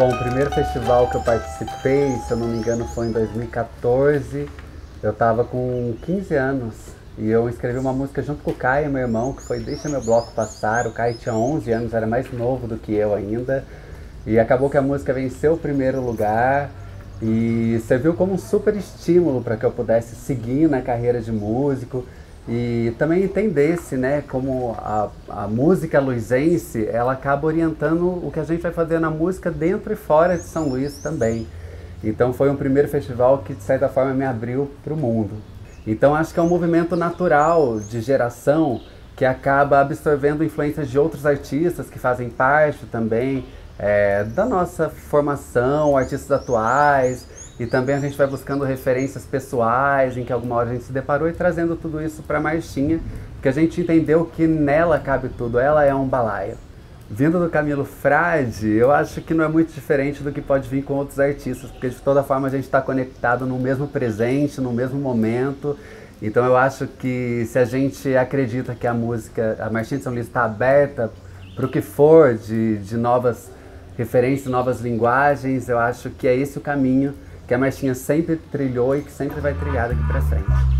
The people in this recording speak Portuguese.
Bom, o primeiro festival que eu participei, se eu não me engano, foi em 2014. Eu estava com 15 anos e eu escrevi uma música junto com o Caio, meu irmão, que foi Deixa Meu Bloco Passar. O Caio tinha 11 anos, era mais novo do que eu ainda. E acabou que a música venceu o primeiro lugar e serviu como um super estímulo para que eu pudesse seguir na carreira de músico e também entendesse, né, como a, a música luizense, ela acaba orientando o que a gente vai fazer na música dentro e fora de São Luís também. Então foi um primeiro festival que de certa forma me abriu para o mundo. Então acho que é um movimento natural de geração que acaba absorvendo influências de outros artistas que fazem parte também é, da nossa formação, artistas atuais, e também a gente vai buscando referências pessoais em que alguma hora a gente se deparou e trazendo tudo isso para a Marchinha, porque a gente entendeu que nela cabe tudo, ela é um balaio. Vindo do Camilo Frade, eu acho que não é muito diferente do que pode vir com outros artistas, porque de toda forma a gente está conectado no mesmo presente, no mesmo momento. Então eu acho que se a gente acredita que a música, a Marchinha de São Luís está aberta para o que for de, de novas referências, novas linguagens, eu acho que é esse o caminho que a Marchinha sempre trilhou e que sempre vai trilhar daqui para frente.